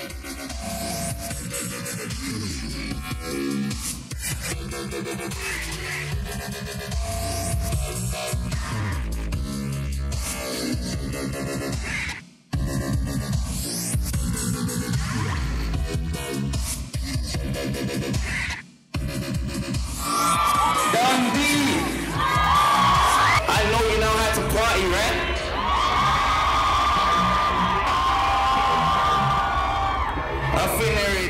Thank I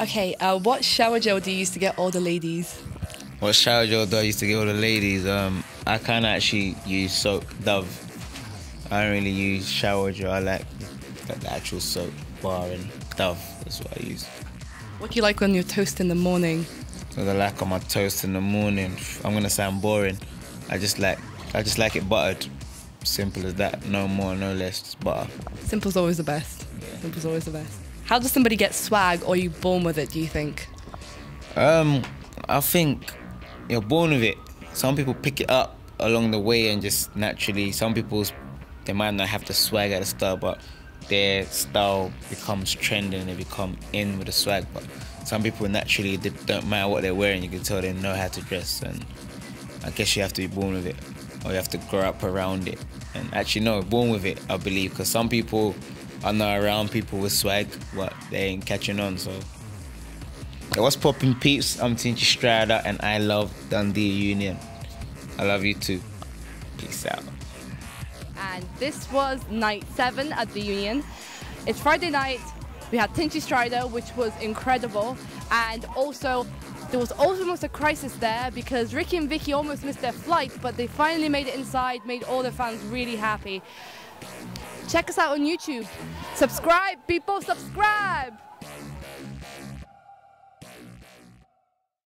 Okay, uh, what shower gel do you use to get all the ladies? What shower gel do I use to get all the ladies? Um, I kind of actually use soap, Dove. I don't really use shower gel. I like the, the actual soap bar and Dove. That's what I use. What do you like on your toast in the morning? What I like on my toast in the morning. I'm gonna sound boring. I just like I just like it buttered. Simple as that. No more, no less. Butter. Simple's always the best. Simple's always the best. How does somebody get swag or are you born with it, do you think? Um, I think you're born with it. Some people pick it up along the way and just naturally. Some people's they might not have the swag at the start, but their style becomes trending and they become in with the swag. But some people naturally they don't matter what they're wearing. You can tell they know how to dress, and I guess you have to be born with it, or you have to grow up around it. And actually, no, born with it, I believe, because some people are not around people with swag, but they ain't catching on. So. What's popping, peeps? I'm Tinchy Stryder and I love Dundee Union. I love you too. Peace out. And this was night seven at the Union. It's Friday night. We had Tinchy Stryder, which was incredible. And also, there was almost a crisis there because Ricky and Vicky almost missed their flight, but they finally made it inside, made all the fans really happy. Check us out on YouTube. Subscribe, people, subscribe!